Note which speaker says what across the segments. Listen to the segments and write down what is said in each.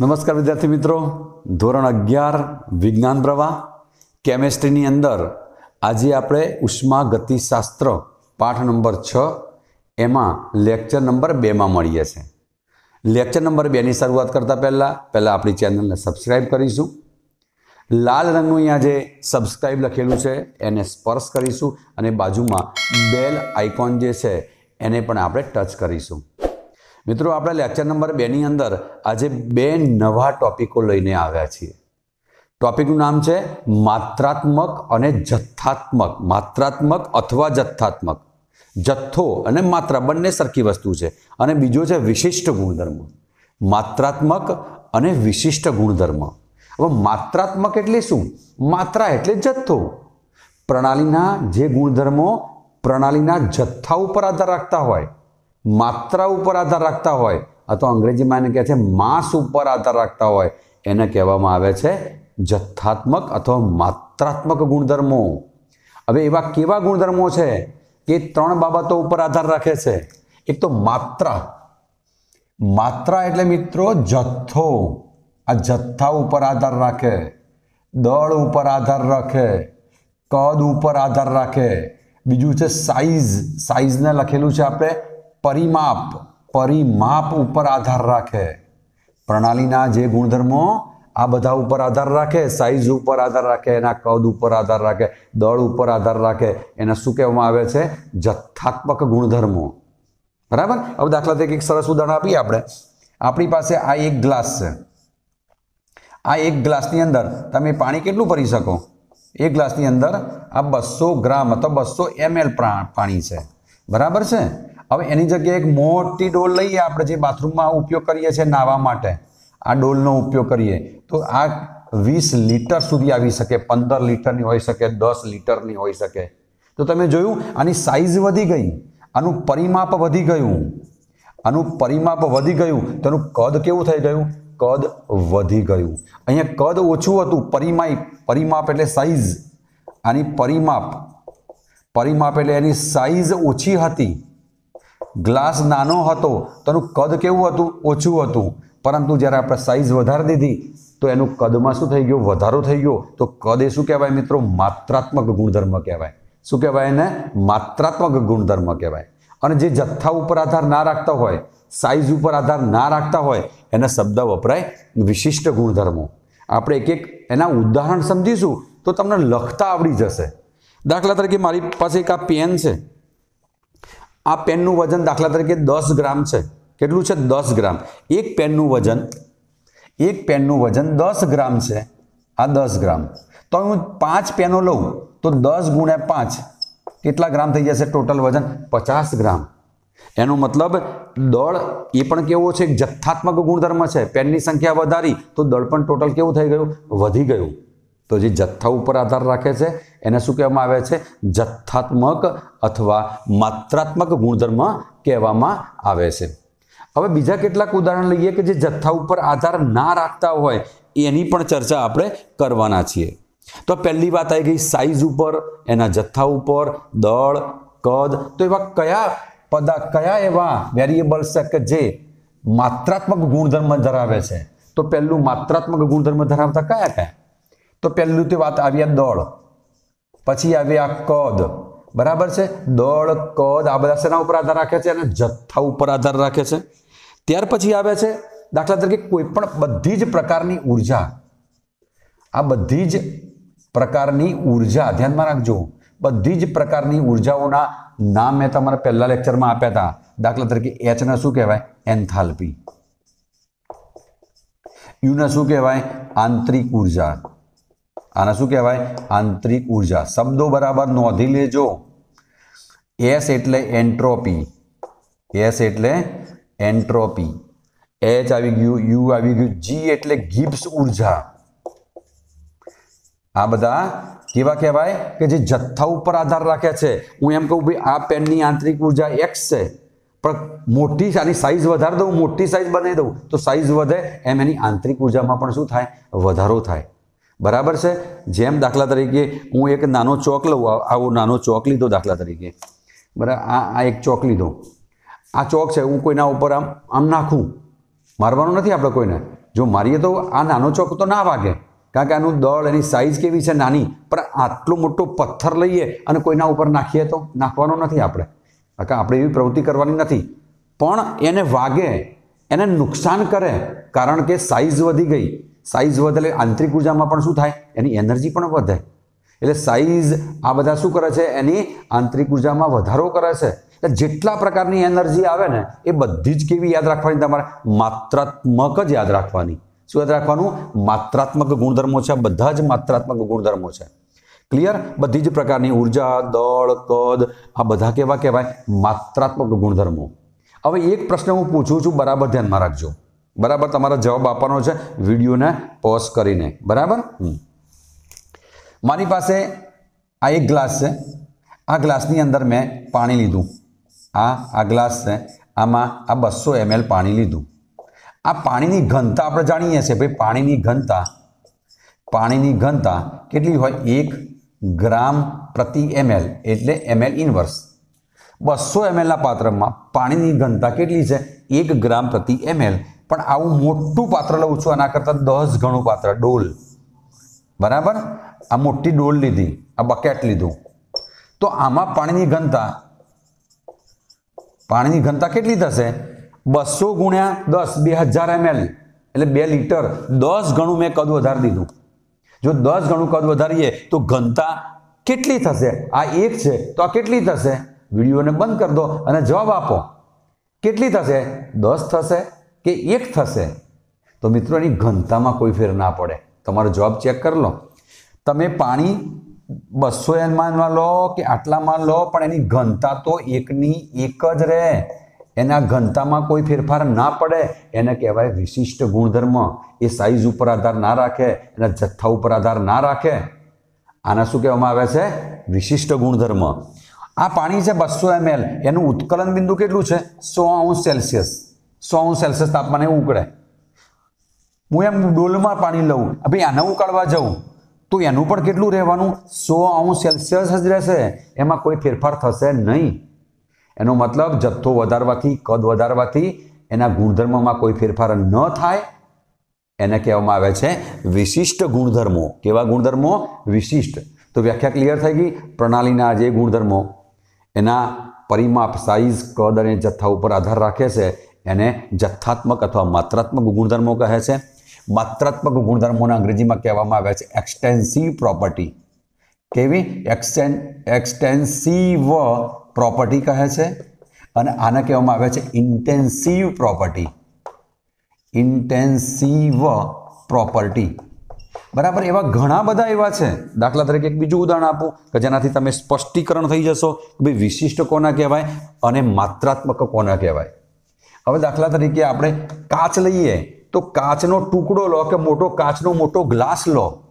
Speaker 1: નમસ્કાર વિદ્યાર્થી મિત્રો. ધોરણ અગિયાર, વિજ્ઞાન પ્રવાહ, કેમેસ્ટ્રીની અંદર આજે આપણે ઉષ્મા ગતિશાસ્ત્ર પાઠ નંબર છ, એમાં લેક્ચર નંબર બેમાં મળીએ છીએ. લેક્ચર નંબર બેની શરૂઆત કરતાં પહેલાં પહેલાં આપણી ચેનલને સબસ્ક્રાઈબ કરીશું. લાલ રંગનું અહીંયા જે સબસ્ક્રાઈબ લખેલું છે, એને સ્પર્શ કરીશું અને બાજુમાં બેલ આઇકોન જે છે, એને પણ આપણે ટચ કરીશું. મિત્રો, આપણા લેક્ચર નંબર બેની અંદર આજે બે નવા ટોપિકો લઈને આવ્યા છીએ. ટોપિકનું નામ છે માત્રાત્મક અને જથ્થાત્મક. માત્રાત્મક અથવા જથ્થાત્મક. જથ્થો અને માત્રા બંને સરખી વસ્તુ છે. અને બીજો છે વિશિષ્ટ ગુણધર્મ. માત્રાત્મક અને વિશિષ્ટ ગુણધર્મ. હવે માત્રાત્મક એટલે શું? માત્રા એટલે જથ્થો. પ્રણાલીના જે ગુણધર્મો પ્રણાલીના જથ્થા ઉપર આધાર રાખતા હોય માત્રા ઉપર આધાર રાખતા હોય અથવા અંગ્રેજીમાં એને કહે છે માસ ઉપર આધાર રાખતા હોય. એને કહેવામાં આવે છે જથ્થાત્મક અથવા માત્રાત્મક ગુણધર્મો. હવે એવા કેવા ગુણધર્મો છે કે ત્રણ બાબતો ઉપર આધાર રાખે છે? એક તો માત્રા. માત્રા એટલે મિત્રો જથ્થો. આ જથ્થા ઉપર આધાર રાખે, દળ ઉપર આધાર રાખે, કદ ઉપર આધાર રાખે. બીજું છે સાઈઝ. સાઈઝને લખેલું છે આપણે પરિમાપ પરિમાપ ઉપર આધાર રાખે. પ્રણાલીના જે ગુણધર્મો આ બધા ઉપર આધાર રાખે સાઇઝ ઉપર આધાર રાખે, એના કદ ઉપર આધાર રાખે, દળ ઉપર આધાર રાખે, એને શું કહેવામાં આવે છે? જથ્થાત્મક ગુણધર્મો. બરાબર? હવે દાખલા તરીકે એક સરસ ઉદાહરણ આપીએ આપણે. આપણી પાસે આ એક ગ્લાસ છે. આ એક ગ્લાસની અંદર તમે પાણી કેટલું ભરી શકો? એક ગ્લાસની અંદર આ બસો ગ્રામ અથવા બસો એમએલ પાણી છે. બરાબર છે? હવે એની જગ્યાએ એક મોટી ડોલ લઈએ આપણે જે બાથરૂમમાં ઉપયોગ કરીએ છીએ નાહવા માટે. આ ડોલનો ઉપયોગ કરીએ. તો આ વીસ લીટર સુધી આવી શકે, પંદર લીટરની હોઈ શકે, દસ લીટરની હોઈ શકે. તો તમે જોયું, આની સાઇઝ વધી ગઈ, આનું પરિમાપ વધી ગયું. આનું પરિમાપ વધી ગયું તેનું કદ કેવું થઈ ગયું? કદ વધી ગયું. અહીંયા કદ ઓછું હતું પરિમાપ પરિમાપ એટલે સાઇઝ આની પરિમાપ પરિમાપ એટલે એની સાઇઝ ઓછી હતી. ગ્લાસ નાનો હતો, તેનું કદ કેવું હતું? ઓછું હતું. પરંતુ જ્યારે આપણે સાઈઝ વધારી દીધી, તો એનું કદમાં શું થઈ ગયું? વધારો થઈ ગયો. તો કદ એ શું કહેવાય મિત્રો? માત્રાત્મક ગુણધર્મ કહેવાય. શું કહેવાય એને? માત્રાત્મક ગુણધર્મ કહેવાય. અને જે જથ્થા ઉપર આધાર ના રાખતા હોય સાઈઝ ઉપર આધાર ના રાખતા હોય, એના શબ્દ વપરાય વિશિષ્ટ ગુણધર્મો. આપણે એક એક એના ઉદાહરણ સમજીશું, તો તમને લખતા આવડી જશે. દાખલા તરીકે મારી પાસે એક આ પેન છે. આ પેનનું વજન દાખલા તરીકે દસ ગ્રામ છે. કેટલું છે? દસ ગ્રામ. એક પેનનું વજન, એક પેનનું વજન દસ ગ્રામ છે. આ દસ ગ્રામ. તો હું પાંચ પેનો લઉં, તો દસ ગુણ્યા પાંચ, કેટલા ગ્રામ થઈ જશે ટોટલ વજન? પચાસ ગ્રામ. એનો મતલબ દળ એ પણ કેવો છે? જથ્થાત્મક ગુણધર્મ છે. પેનની સંખ્યા વધારી, તો દળ પણ ટોટલ કેવું થઈ ગયું? વધી ગયું. તો જે જથ્થા ઉપર આધાર રાખે છે, એને શું કહેવામાં આવે છે? જથ્થાત્મક અથવા માત્રાત્મક ગુણધર્મ કહેવામાં આવે છે. હવે બીજા કેટલાક ઉદાહરણ લઈએ કે જે જથ્થા ઉપર આધાર ના રાખતા હોય, એની પણ ચર્ચા આપણે કરવાના છીએ. તો પહેલી વાત આવી ગઈ સાઈઝ ઉપર, એના જથ્થા ઉપર, દળ, કદ, તો એવા કયા પદા, કયા એવા વેરિયેબલ્સ છે કે જે માત્રાત્મક ગુણધર્મ ધરાવે છે? તો પહેલું માત્રાત્મક ગુણધર્મ ધરાવતા કયા કયા? તો પહેલું તે વાત આવ્યા દળ. પછી આવ્યા કદ. બરાબર છે? દળ, કદ, આ બધા શેના ઉપર આધાર રાખે છે? અને જથ્થા ઉપર આધાર રાખે છે. ત્યાર પછી આવે છે દાખલા તરીકે કોઈ પણ બધી જ પ્રકારની ઊર્જા. આ બધી જ પ્રકારની ઊર્જા, ધ્યાનમાં રાખજો. બધી જ પ્રકારની ઉર્જાઓના નામ મેં તમારા પહેલા લેક્ચરમાં આપ્યા હતા. દાખલા તરીકે એચને શું કહેવાય? એન્થાલ્પી. યુને શું કહેવાય? આંતરિક ઊર્જા. આને શું કહેવાય? આંતરિક ઊર્જા. શબ્દો બરાબર નોંધી લેજો. એસ એટલે એન્ટ્રોપી. એસ એટલે એન્ટ્રોપી. એચ આવી ગયું યુ આવી ગયું જી એટલે ગિબ્સ ઊર્જા. આ બધા કેવા કહેવાય? કે જે જથ્થા ઉપર આધાર રાખે છે. હું એમ કહું ભાઈ, આ પેનની આંતરિક ઊર્જા એક્સ છે. પણ મોટી આની સાઈઝ વધારી દઉં, મોટી સાઈઝ બનાવી દઉં, તો સાઈઝ વધે. એમ એની આંતરિક ઉર્જામાં પણ શું થાય? વધારો થાય. બરાબર છે? જેમ દાખલા તરીકે હું એક નાનો ચોક લઉં આવો નાનો ચોક લીધો દાખલા તરીકે. બરાબર આ આ એક ચોક લીધો. આ ચોક છે, હું કોઈના ઉપર આમ આમ નાખું. મારવાનું નથી આપણે કોઈને. જો મારીએ તો આ નાનો ચોક તો ના વાગે. કારણ કે આનું દળ, એની સાઇઝ કેવી છે નાની. પણ આટલો મોટો પથ્થર લઈએ અને કોઈના ઉપર નાખીએ તો નાખવાનો નથી આપણે. કારણ આપણે એવી પ્રવૃત્તિ કરવાની નથી. પણ એને વાગે, એને નુકસાન કરે, કારણ કે સાઇઝ વધી ગઈ. સાઇઝ વધે એટલે આંતરિક ઉર્જામાં પણ શું થાય? એની એનર્જી પણ વધે. એટલે સાઇઝ આ બધા શું કરે છે? એની આંતરિક ઉર્જામાં વધારો કરે છે. એટલે જેટલા પ્રકારની એનર્જી આવે ને, એ બધી જ કેવી યાદ રાખવાની તમારે? માત્રાત્મક જ યાદ રાખવાની. શું યાદ રાખવાનું? માત્રાત્મક ગુણધર્મો છે. બધા જ માત્રાત્મક ગુણધર્મો છે. ક્લિયર બધી જ પ્રકારની ઊર્જા, દળ, કદ, આ બધા કેવા કહેવાય? માત્રાત્મક ગુણધર્મો. હવે એક પ્રશ્ન હું પૂછું છું, બરાબર ધ્યાનમાં રાખજો. બરાબર? તમારા જવાબ આપવાનો છે વિડીયોને પોઝ કરીને. બરાબર. મારી પાસે આ એક ગ્લાસ છે. આ ગ્લાસની અંદર મેં પાણી લીધું. આ આ ગ્લાસ છે. આમાં આ બસો એમએલ પાણી લીધું. આ પાણીની ઘનતા આપણે જાણીએ છીએ. ભાઈ, પાણીની ઘનતા પાણીની ઘનતા કેટલી હોય? એક ગ્રામ પ્રતિ એમએલ, એટલે એમએલ ઇનવર્સ. બસો એમએલના પાત્રમાં પાણીની ઘનતા કેટલી છે? એક ગ્રામ પ્રતિ એમએલ. પણ આવું મોટું પાત્ર લઉં છું, આના કરતાં દસ ગણું પાત્ર. ડોલ. બરાબર? આ મોટી ડોલ લીધી, આ બકેટ લીધું. તો આમાં પાણીની ઘનતા પાણીની ઘનતા કેટલી થશે? બસો ગુણ્યા દસ, બે હજાર એમએલ એટલે બે લીટર. દસ ગણું મેં કદ વધારી દીધું. જો દસ ગણું કદ વધારીએ, તો ઘનતા કેટલી થશે? આ એક છે. તો આ કેટલી થશે? વિડીયોને બંધ કરી દો અને જવાબ આપો. કેટલી થશે? દસ થશે. કે એક થશે, તો મિત્રો એની ઘનતામાં કોઈ ફેર ના પડે. તમારો જવાબ ચેક કરી લો. તમે પાણી બસો એમમાં લો કે આટલામાં લો, પણ એની ઘનતા તો એકની એક જ રહે. એના ઘનતામાં કોઈ ફેરફાર ના પડે. એને કહેવાય વિશિષ્ટ ગુણધર્મ. એ સાઇઝ ઉપર આધાર ના રાખે, એના જથ્થા ઉપર આધાર ના રાખે. આના શું કહેવામાં આવે છે? વિશિષ્ટ ગુણધર્મ. આ પાણી છે બસો એમએલ એનું ઉત્કલન બિંદુ કેટલું છે? સો અંશ સેલ્સિયસ. સો સેલ્સિયસ તાપમાને ઉકળે. હું એમ ડોલમાં પાણી લઉં. ભાઈ આને ઉકાળવા જાઉં. તો એનું પણ કેટલું રહેવાનું? સો અંશ સેલ્સિયસ જ રહેશે. એમાં કોઈ ફેરફાર થશે નહીં. એનો મતલબ જથ્થો વધારવાથી, કદ વધારવાથી એના ગુણધર્મમાં કોઈ ફેરફાર ન થાય. એને કહેવામાં આવે છે વિશિષ્ટ ગુણધર્મો. કેવા ગુણધર્મો? વિશિષ્ટ. તો વ્યાખ્યા ક્લિયર થઈ ગઈ? પ્રણાલીના જે ગુણધર્મો, એના પરિમાપ, સાઇઝ, કદ અને જથ્થા ઉપર આધાર રાખે છે. એને જથ્થાત્મક અથવા માત્રાત્મક ગુણધર્મો કહે છે. માત્રાત્મક ગુણધર્મોના અંગ્રેજીમાં કહેવામાં આવે છે એક્સટેન્સિવ પ્રોપર્ટી કેવી? એક્સટેન એક્સટેન્સિવ પ્રોપર્ટી કહે છે. અને આને કહેવામાં આવે છે ઇન્ટેન્સિવ પ્રોપર્ટી ઇન્ટેન્સિવ પ્રોપર્ટી બરાબર, એવા ઘણા બધા એવા છે. દાખલા તરીકે એક બીજું ઉદાહરણ આપું કે જેનાથી તમે સ્પષ્ટીકરણ થઈ જશો કે ભાઈ વિશિષ્ટ કોના કહેવાય અને માત્રાત્મક કોના કહેવાય. હવે દાખલા તરીકે આપણે કાચ લઈએ તો કાચનો ટુકડો લો કે મોટો કાચનો મોટો ગ્લાસ લો.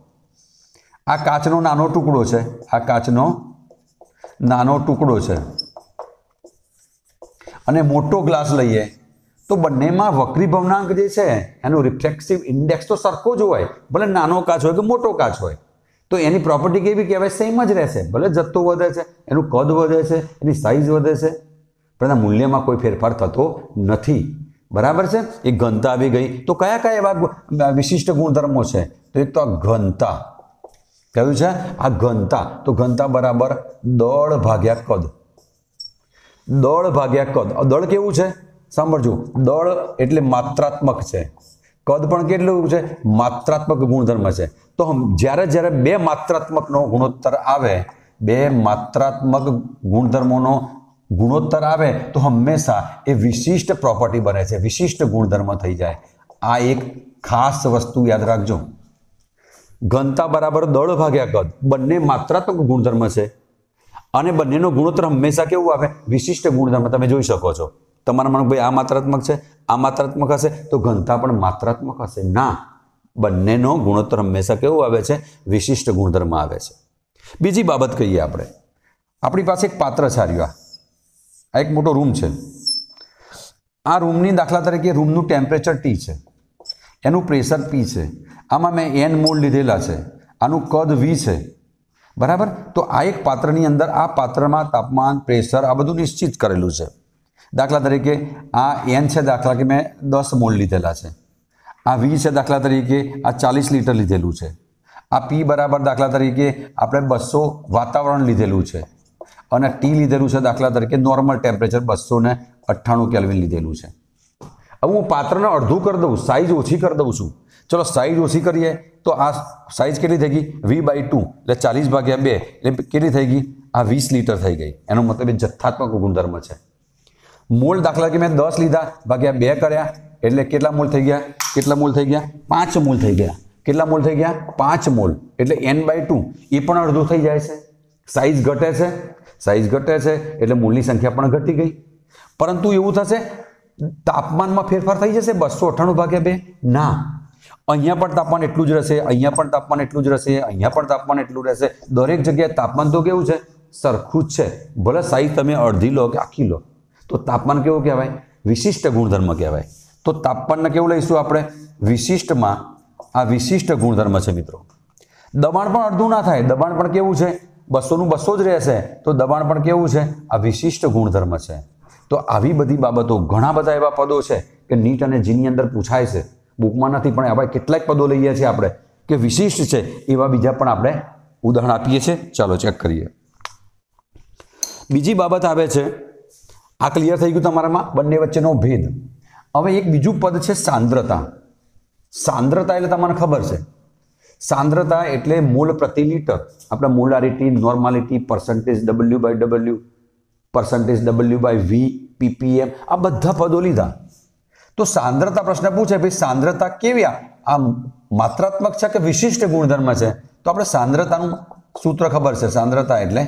Speaker 1: આ કાચનો નાનો ટુકડો છે. આ કાચનો નાનો ટુકડો છે. અને મોટો ગ્લાસ લઈએ તો બંનેમાં વક્રી ભવનાંક જે છે, એનું રિફ્લેક્સિવ ઇન્ડેક્સ તો સરખો જ હોય. ભલે નાનો કાચ હોય કે મોટો કાચ હોય. તો એની પ્રોપર્ટી કેવી કહેવાય? સેમ જ રહેશે. ભલે જથ્થો વધે છે, એનું કદ વધે છે, એની સાઇઝ વધે છે. પણ એના મૂલ્યમાં કોઈ ફેરફાર થતો નથી. બરાબર છે? એ ઘનતા આવી ગઈ. તો કયા કયા એવા વિશિષ્ટ ગુણધર્મો છે? તો એક તો આ ઘનતા. કયું છે? આ ઘનતા. તો ઘનતા બરાબર દળ ભાગ્યા કદ. દળ ભાગ્યા કદ. દળ કેવું છે? સાંભળજો. દળ એટલે માત્રાત્મક છે. કદ પણ કેટલું છે? માત્રાત્મક ગુણધર્મ છે. તો જ્યારે જ્યારે બે માત્રાત્મકનો ગુણોત્તર આવે, બે માત્રાત્મક ગુણધર્મોનો ગુણોત્તર આવે તો હંમેશા એ વિશિષ્ટ પ્રોપર્ટી બને છે, વિશિષ્ટ ગુણધર્મ થઈ જાય. આ એક ખાસ વસ્તુ યાદ રાખજો. ઘનતા બરાબર દળ ભાગ્યા કદ. બંને માત્રાત્મક ગુણધર્મ છે. અને બંનેનો ગુણોત્તર હંમેશા કેવું આવે? વિશિષ્ટ ગુણધર્મ. તમે જોઈ શકો છો. તમારા મન ભાઈ આ માત્રાત્મક છે, આ માત્રાત્મક હશે, તો ઘનતા પણ માત્રાત્મક હશે. ના. બંનેનો ગુણોત્તર હંમેશા કેવું આવે છે? વિશિષ્ટ ગુણધર્મ આવે છે. બીજી બાબત કહીએ આપણે. આપણી પાસે એક પાત્ર છે આ. આ. એક મોટો રૂમ છે. આ રૂમની દાખલા તરીકે રૂમનું ટેમ્પરેચર ટી છે. એનું પ્રેશર પી છે. આમાં મેં એન મોલ લીધેલા છે. આનું કદ વી છે. બરાબર? તો આ એક પાત્રની અંદર આ પાત્રમાં તાપમાન, પ્રેશર આ બધું નિશ્ચિત કરેલું છે. દાખલા તરીકે આ એન છે દાખલા કે મેં દસ મોલ લીધેલા છે. આ વી છે દાખલા તરીકે આ ચાલીસ લીટર લીધેલું છે. આ પી બરાબર દાખલા તરીકે આપણે બસો વાતાવરણ લીધેલું છે. અને ટી લીધેલું છે દાખલા તરીકે નોર્મલ ટેમ્પરેચર બસો ને અઠ્ઠાણું કેલ્વિન લીધેલું છે. હવે હું પાત્રને અડધું કરી દઉં સાઈઝ ઓછી કરી દઉં છું. ચલો સાઈઝ ઓછી કરીએ તો આ સાઈઝ કેટલી થઈ ગઈ? વી બાય ટુ એટલે ચાલીસ ભાગ્યા બે, એટલે કેટલી થઈ ગઈ? આ વીસ લીટર થઈ ગઈ. એનો મતલબ એ જથ્થાત્મક ગુણધર્મ છે. મોલ દાખલા કે મેં દસ લીધા, ભાગ્યા બે કર્યા, એટલે કેટલા મોલ થઈ ગયા? કેટલા મોલ થઈ ગયા? પાંચ મોલ થઈ ગયા. કેટલા મોલ થઈ ગયા? પાંચ મોલ. એટલે એન બાય ટુ એ પણ અડધું થઈ જાય છે. સાઈઝ ઘટે છે. સાઈઝ ઘટે છે એટલે મૂળની સંખ્યા પણ ઘટી ગઈ. પરંતુ એવું થશે, તાપમાનમાં ફેરફાર થઈ જશે બસો અઠ્ઠાણું ભાગ્યા બે? ના. અહીંયા પણ તાપમાન એટલું જ રહેશે, અહીંયા પણ તાપમાન એટલું જ રહેશે, અહીંયા પણ તાપમાન એટલું રહેશે. દરેક જગ્યાએ તાપમાન તો કેવું છે? સરખું જ છે. ભલે સાઈઝ તમે અડધી લો કે આખી લો. તો તાપમાન કેવું કહેવાય? વિશિષ્ટ ગુણધર્મ કહેવાય. તો તાપમાનને કેવું લઈશું આપણે? વિશિષ્ટમાં આ વિશિષ્ટ ગુણધર્મ છે મિત્રો. દબાણ પણ અડધું ના થાય. દબાણ પણ કેવું છે? બસોનું બસો જ રહેશે. તો દબાણ પણ કેવું છે? આ વિશિષ્ટ ગુણધર્મ છે. તો આવી બધી બાબતો ઘણા બધા એવા પદો છે કે નીટ અને જીની અંદર પૂછાય છે. બુકમાં નથી, પણ આપણે કેટલાક પદો લઈએ છીએ આપણે કે વિશિષ્ટ છે, એવા બીજા પણ આપણે ઉદાહરણ આપીએ છીએ. ચાલો ચેક કરીએ. બીજી બાબત આવે છે, આ ક્લિયર થઈ ગયું તમારામાં? બંને વચ્ચેનો ભેદ. હવે એક બીજું પદ છે સાંદ્રતા. સાંદ્રતા એટલે તમને ખબર છે. સાંદ્રતા એટલે મોલ પ્રતિ લીટર. આપણે molarity normality percentage W by W percentage W by V PPM આ બધા પદો લીધા. તો સાંદ્રતા પ્રશ્ન પૂછે, ભાઈ, સાંદ્રતા કેવી આ? માત્રાત્મક છે કે વિશિષ્ટ ગુણધર્મ છે? તો આપણે સાંદ્રતાનું સૂત્ર ખબર છે. સાંદ્રતા એટલે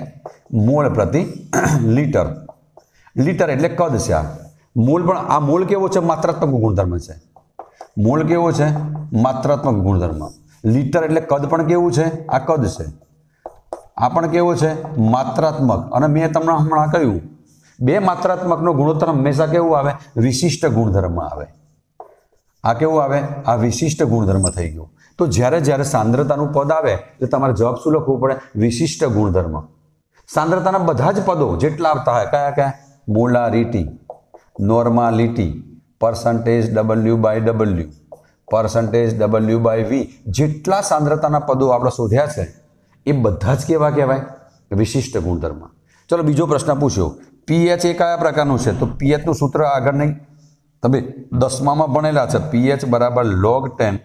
Speaker 1: મૂળ પ્રતિ લીટર. લીટર એટલે કદ છે આ. મોલ પણ આ મોલ કેવો છે? માત્રાત્મક ગુણધર્મ છે. મોલ કેવો છે? માત્રાત્મક ગુણધર્મ. લીટર એટલે કદ પણ કેવું છે? આ કદ છે. આ પણ કેવો છે? માત્રાત્મક. અને મેં તમને હમણાં કહ્યું, બે માત્રાત્મકનો ગુણોત્તર હંમેશા કેવું આવે? વિશિષ્ટ ગુણધર્મ આવે. આ કેવું આવે? આ વિશિષ્ટ ગુણધર્મ થઈ ગયું. તો જ્યારે જ્યારે સાંદ્રતાનું પદ આવે, તો તમારે જવાબ શું લખવું પડે? વિશિષ્ટ ગુણધર્મ. સાંદ્રતાના બધા જ પદો જેટલા આવતા હોય, કયા કયા? Molarity, normality percentage W by W percentage W by V જેટલા સાંદ્રતાના પદો આપણે શોધ્યા છે, એ બધા જ કેવા કહેવાય? વિશિષ્ટ ગુણધર્મ. ચલો બીજો પ્રશ્ન પૂછ્યો. પીએચ એ કયા પ્રકારનું છે? તો પીએચનું સૂત્ર આગળ નહીં. તમે દસમામાં ભણેલા છે. પીએચ બરાબર લોગ ટેન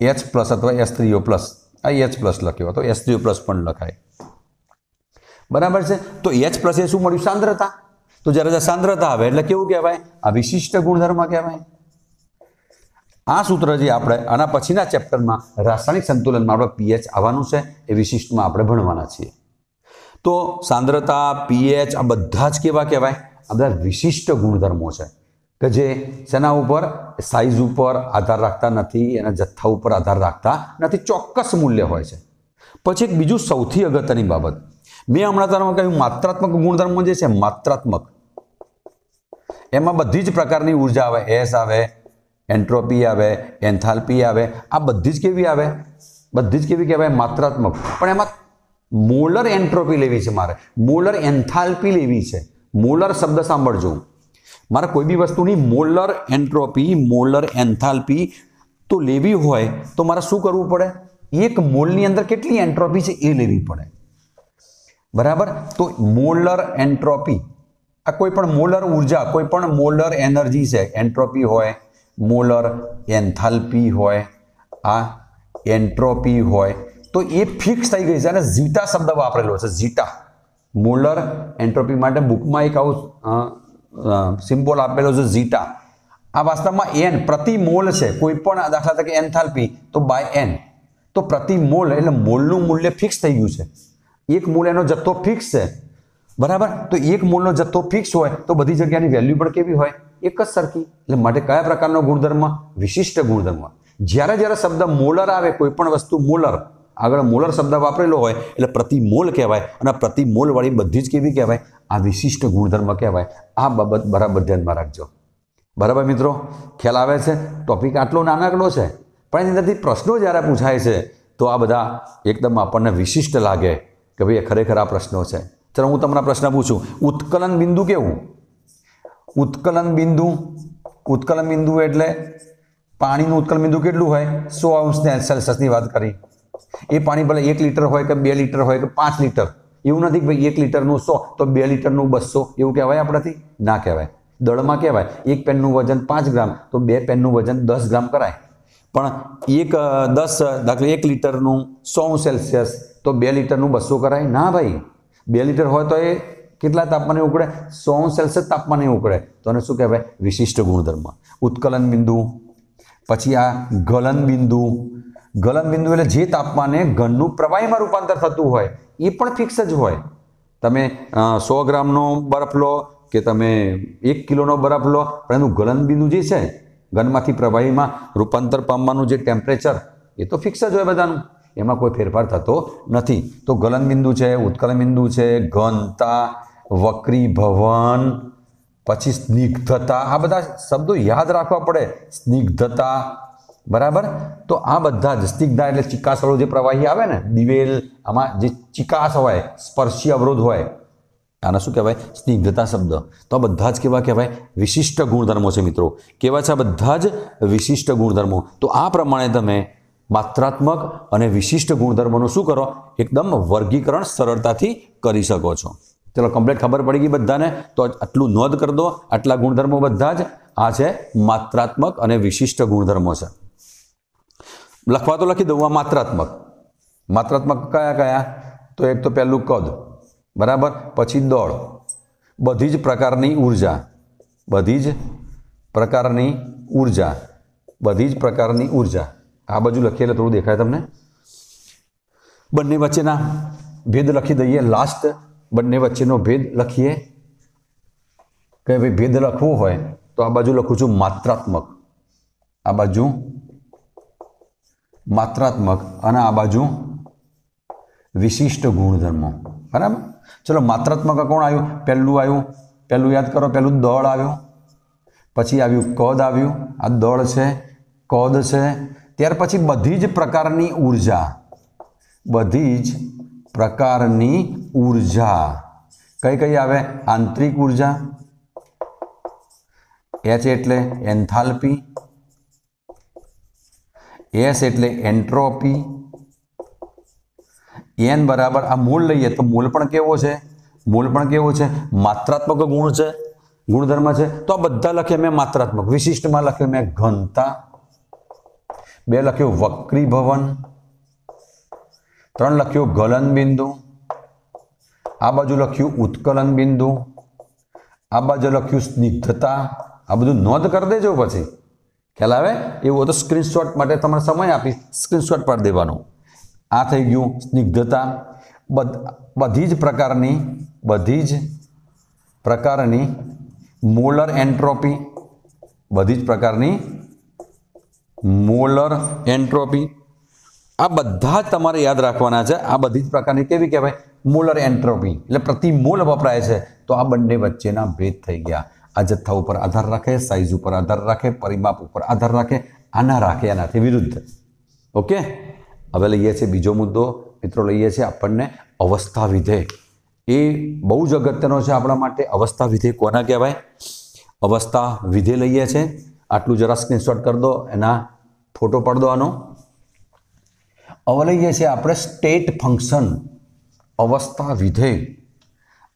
Speaker 1: એચ પ્લસ અથવા એસ થ્રીઓ પ્લસ. આ એચ પ્લસ લખ્યો તો એસ થ્રીઓ પ્લસ પણ લખાય. બરાબર છે? તો એચ પ્લસ એ શું મળ્યું? સાંદ્રતા. તો જ્યારે સાંદ્રતા આવે એટલે કેવું કહેવાય? આ વિશિષ્ટ ગુણધર્મ કહેવાય. આ સૂત્ર જે આપણે આના પછીના ચેપ્ટરમાં રાસાયણિક સંતુલનમાં આપણે પીએચ આવવાનું છે, એ વિશિષ્ટમાં આપણે ભણવાના છીએ. તો સાંદ્રતા, પીએચ આ બધા જ કેવા કહેવાય? આ બધા વિશિષ્ટ ગુણધર્મો છે કે જે શેના ઉપર? સાઇઝ ઉપર આધાર રાખતા નથી, એના જથ્થા ઉપર આધાર રાખતા નથી, ચોક્કસ મૂલ્ય હોય છે. પછી એક બીજું સૌથી અગત્યની બાબત. મેં હમણાં તમને કહ્યું, માત્રાત્મક ગુણધર્મો જે છે, માત્રાત્મક. એમાં બધી જ પ્રકારની ઊર્જા આવે, એસ આવે એન્ટ્રોપી આવે, એન્થાલ્પી આવે, આ બધી જ કેવી આવે? બધી જ કેવી કહેવાય? માત્રાત્મક. પણ એમાં મોલર એન્ટ્રોપી લેવી છે મારે. મોલર એન્થાલ્પી લેવી છે. મોલર શબ્દ સાંભળજો. મારે કોઈ બી વસ્તુની મોલર એન્ટ્રોપી, મોલર એન્થાલ્પી તો લેવી હોય, તો મારે શું કરવું પડે? એક મોલની અંદર કેટલી એન્ટ્રોપી છે એ લેવી પડે. બરાબર? તો મોલર એન્ટ્રોપી. આ કોઈ પણ મોલર ઊર્જા, કોઈ પણ મોલર એનર્જી છે, એન્ટ્રોપી હોય મોલર એન્થાલ્પી હોય, આ એન્ટ્રોપી હોય, તો એ ફિક્સ થઈ ગઈ છે અને ઝીટા શબ્દ વાપરેલો છે, ઝીટા. મોલર એન્ટ્રોપી માટે બુકમાં એક આવું સિમ્બોલ આપેલો છે, ઝીટા. આ વાસ્તવમાં એન, પ્રતિ મોલ છે, કોઈ પણ દાખલા તરીકે એન્થાલ્પી, તો બાય એન. તો પ્રતિ મોલ, એટલે મોલનું મૂલ્ય ફિક્સ થઈ ગયું છે. એક મોલ એનો જથ્થો ફિક્સ છે. બરાબર? તો એક મોલનો જથ્થો ફિક્સ હોય, તો બધી જગ્યાની વેલ્યુ પણ કેવી હોય? એક જ સરખી. એટલે માટે કયા પ્રકારનો ગુણધર્મ? વિશિષ્ટ ગુણધર્મ. જ્યારે જ્યારે શબ્દ મોલર આવે, કોઈ પણ વસ્તુ મોલર, આગળ મોલર શબ્દ વાપરેલો હોય, એટલે પ્રતિ મોલ કહેવાય અને પ્રતિ મોલવાળી બધી જ કેવી કહેવાય? આ વિશિષ્ટ ગુણધર્મ કહેવાય. આ બાબત બરાબર ધ્યાનમાં રાખજો. બરાબર મિત્રો? ખ્યાલ આવે છે? ટોપિક આટલો નાનકડો છે. પણ એની અંદરથી પ્રશ્નો જ્યારે પૂછાય છે, તો આ બધા એકદમ આપણને વિશિષ્ટ લાગે કે ભાઈ ખરેખર આ પ્રશ્નો છે. ચલો હું તમને પ્રશ્ન પૂછું. ઉત્કલન બિંદુ કેવું? ઉત્કલન બિંદુ ઉત્કલન બિંદુ એટલે પાણીનું ઉત્કલન બિંદુ કેટલું હોય? સો અંશ સેલ્સિયસની વાત કરી. એ પાણી ભલે એક લીટર હોય કે બે લીટર હોય કે પાંચ લીટર. એવું નથી ભાઈ એક લીટરનું સો, તો બે લીટરનું બસો. એવું કહેવાય આપણાથી? ના કહેવાય. દળમાં કહેવાય. એક પેનનું વજન પાંચ ગ્રામ, તો બે પેનનું વજન દસ ગ્રામ કરાય. પણ એક, દસ, દાખલા એક લીટરનું સો સેલ્સિયસ તો બે લીટરનું બસો કરાય? ના ભાઈ. બે લીટર હોય તો એ કેટલા તાપમાને ઉકળે? સો સેલ્સિયસ તાપમાને ઉકળે. તો એને શું કહેવાય? વિશિષ્ટ ગુણધર્મ. ઉત્કલન બિંદુ, પછી આ ગલન બિંદુ. ગલન બિંદુ એટલે જે તાપમાને ઘનનું પ્રવાહીમાં રૂપાંતર થતું હોય, એ પણ ફિક્સ જ હોય. તમે સો ગ્રામનો બરફ લો કે તમે એક કિલોનો બરફ લો, પણ એનું ગલન બિંદુ જે છે, ઘનમાંથી પ્રવાહીમાં રૂપાંતર પામવાનું જે ટેમ્પરેચર એ તો ફિક્સ જ હોય બધાનું. એમાં કોઈ ફેરફાર થતો નથી. તો ગલન બિંદુ છે ઉત્કલન બિંદુ છે, ઘનતા વક્રીભવન પછી સ્નિગ્ધતા. આ બધા શબ્દો યાદ રાખવા પડે. સ્નિગ્ધતા, બરાબર? તો આ બધા જ સ્નિગ્ધતા એટલે ચિકાસવાળો જે પ્રવાહી આવે ને, દિવેલ, આમાં જે ચિકાસ હોય, સ્પર્શી અવરોધ હોય, આને શું કહેવાય? સ્નિગ્ધતા શબ્દ. તો આ બધા જ કેવા કહેવાય? વિશિષ્ટ ગુણધર્મો છે મિત્રો. કેવા છે બધા જ વિશિષ્ટ ગુણધર્મો? તો આ પ્રમાણે તમે માત્રાત્મક અને વિશિષ્ટ ગુણધર્મોનું શું કરો? એકદમ વર્ગીકરણ સરળતાથી કરી શકો છો. ચલો કમ્પ્લીટ ખબર પડી ગઈ બધાને? તો આટલું નોંધ કરી દો. આટલા ગુણધર્મો બધા જ આ છે માત્રાત્મક અને વિશિષ્ટ ગુણધર્મો છે. લખવા તો લખી દઉં, આ માત્રાત્મક. માત્રાત્મક કયા કયા? તો એક તો પહેલું કદ, બરાબર? પછી દળ. બધી જ પ્રકારની ઊર્જા. બધી જ પ્રકારની ઊર્જા. બધી જ પ્રકારની ઊર્જા. આ બાજુ લખીએ એટલે થોડું દેખાય તમને. બંને વચ્ચેના ભેદ લખી દઈએ. લાસ્ટ બંને વચ્ચેનો ભેદ લખીએ. કે ભાઈ ભેદ લખવો હોય તો આ બાજુ લખું છું માત્રાત્મક. આ બાજુ માત્રાત્મક અને આ બાજુ વિશિષ્ટ ગુણધર્મો. બરાબર? ચલો, માત્રાત્મક કોણ આવ્યું? પહેલું આવ્યું. પહેલું યાદ કરો. પહેલું દળ આવ્યું. પછી આવ્યું કદ આવ્યું. આ દળ છે, કદ છે ત્યાર પછી બધી જ પ્રકારની ઊર્જા. બધી જ પ્રકારની ઊર્જા. કઈ કઈ આવે? આંતરિક ઊર્જા. એચ એટલે એન્થાલ્પી. એસ એટલે એન્ટ્રોપી. એન બરાબર, આ મૂળ લઈએ તો મૂળ પણ કેવો છે? મૂળ પણ કેવો છે? માત્રાત્મક ગુણ છે? ગુણધર્મ છે? તો આ બધા લખ્યા મેં માત્રાત્મક. વિશિષ્ટમાં લખ્યું મેં ઘનતા. બે લખ્યું વક્રીભવન ત્રણ લખ્યું ગલન બિંદુ, આ બાજુ લખ્યું ઉત્કલન બિંદુ, આ બાજુ લખ્યું સ્નિગ્ધતા, આ બધું નોંધ કરી દેજો પછી. ખ્યાલ આવે? એવું તો સ્ક્રીનશોટ માટે તમારે સમય આપી સ્ક્રીનશોટ પાડી દેવાનો. આ થઈ ગયું સ્નિગ્ધતા. બધી જ પ્રકારની, બધી જ પ્રકારની મોલર એન્ટ્રોપી બધી જ પ્રકારની મોલર એન્ટ્રોપી. આ બધા જ તમારે યાદ રાખવાના છે. આ બધી જ પ્રકારની કેવી કહેવાય? Molar entropy. એટલે પ્રતિ મોલ વપરાય છે. તો આ બંને વચ્ચેના ભેદ થઈ ગયા. આ જથ્થા ઉપર આધાર રાખે સાઇઝ ઉપર આધાર રાખે, પરિમાપ ઉપર આધાર રાખે, આના રાખે એનાથી વિરુદ્ધ. ઓકે? હવે લઈએ છીએ બીજો મુદ્દો. મિત્રો, લઈએ છીએ આપણને અવસ્થા વિધેય. એ બહુ જ અગત્યનો છે આપણા માટે. અવસ્થા વિધેય કોના કહેવાય? અવસ્થા વિધેય લઈએ છીએ. આટલું જરા સ્ક્રીનશોટ કરી દો, એના ફોટો પાડી દો આનો. હવે લઈએ છીએ આપણે સ્ટેટ ફંક્શન અવસ્થા વિધેય.